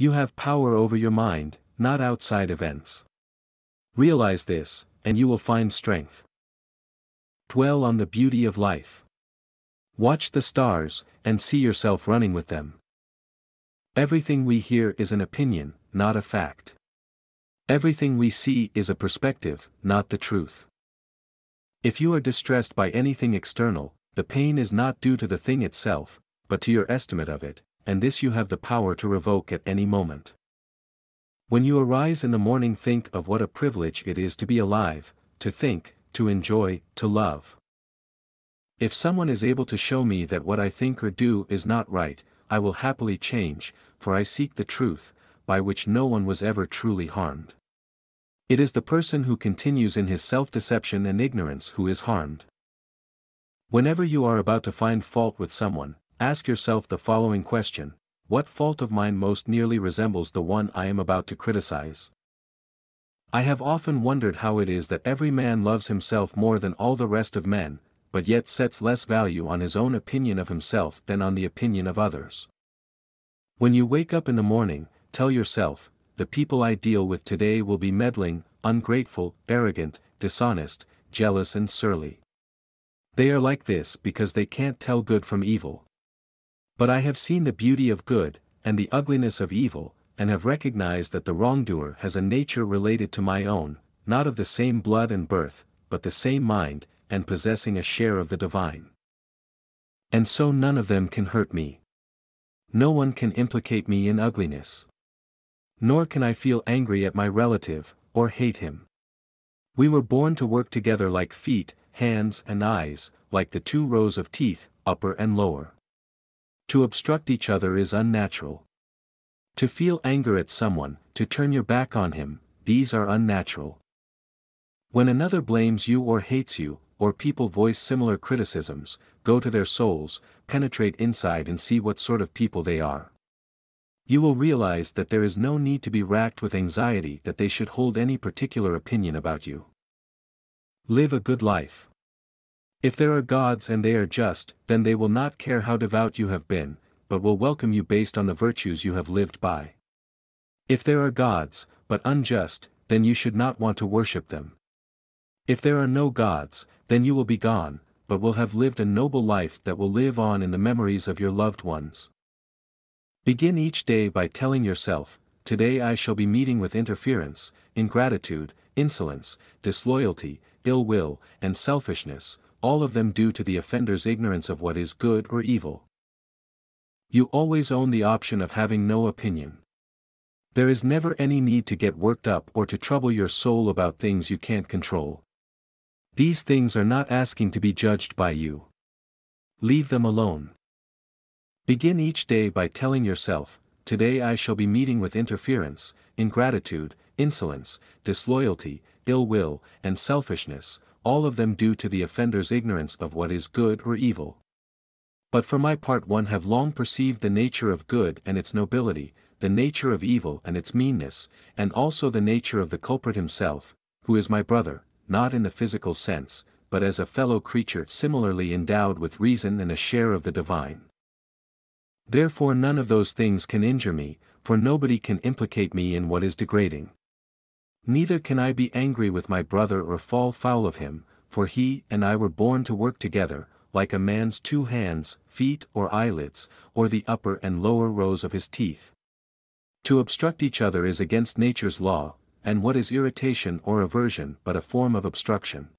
You have power over your mind, not outside events. Realize this, and you will find strength. Dwell on the beauty of life. Watch the stars, and see yourself running with them. Everything we hear is an opinion, not a fact. Everything we see is a perspective, not the truth. If you are distressed by anything external, the pain is not due to the thing itself, but to your estimate of it, and this you have the power to revoke at any moment. When you arise in the morning think of what a privilege it is to be alive, to think, to enjoy, to love. If someone is able to show me that what I think or do is not right, I will happily change, for I seek the truth, by which no one was ever truly harmed. It is the person who continues in his self-deception and ignorance who is harmed. Whenever you are about to find fault with someone, ask yourself the following question, what fault of mine most nearly resembles the one I am about to criticize? I have often wondered how it is that every man loves himself more than all the rest of men, but yet sets less value on his own opinion of himself than on the opinion of others. When you wake up in the morning, tell yourself, the people I deal with today will be meddling, ungrateful, arrogant, dishonest, jealous and surly. They are like this because they can't tell good from evil. But I have seen the beauty of good, and the ugliness of evil, and have recognized that the wrongdoer has a nature related to my own, not of the same blood and birth, but the same mind, and possessing a share of the divine. And so none of them can hurt me. No one can implicate me in ugliness. Nor can I feel angry at my relative, or hate him. We were born to work together like feet, hands and eyes, like the two rows of teeth, upper and lower. To obstruct each other is unnatural. To feel anger at someone, to turn your back on him, these are unnatural. When another blames you or hates you, or people voice similar criticisms, go to their souls, penetrate inside and see what sort of people they are. You will realize that there is no need to be racked with anxiety that they should hold any particular opinion about you. Live a good life. If there are gods and they are just, then they will not care how devout you have been, but will welcome you based on the virtues you have lived by. If there are gods, but unjust, then you should not want to worship them. If there are no gods, then you will be gone, but will have lived a noble life that will live on in the memories of your loved ones. Begin each day by telling yourself, today I shall be meeting with interference, ingratitude, insolence, disloyalty, ill will, and selfishness, all of them due to the offender's ignorance of what is good or evil. You always own the option of having no opinion. There is never any need to get worked up or to trouble your soul about things you can't control. These things are not asking to be judged by you. Leave them alone. Begin each day by telling yourself, today I shall be meeting with interference, ingratitude, insolence, disloyalty, ill will, and selfishness, all of them due to the offender's ignorance of what is good or evil. But for my part one have long perceived the nature of good and its nobility, the nature of evil and its meanness, and also the nature of the culprit himself, who is my brother, not in the physical sense, but as a fellow creature similarly endowed with reason and a share of the divine. Therefore none of those things can injure me, for nobody can implicate me in what is degrading. Neither can I be angry with my brother or fall foul of him, for he and I were born to work together, like a man's two hands, feet or eyelids, or the upper and lower rows of his teeth. To obstruct each other is against nature's law, and what is irritation or aversion but a form of obstruction?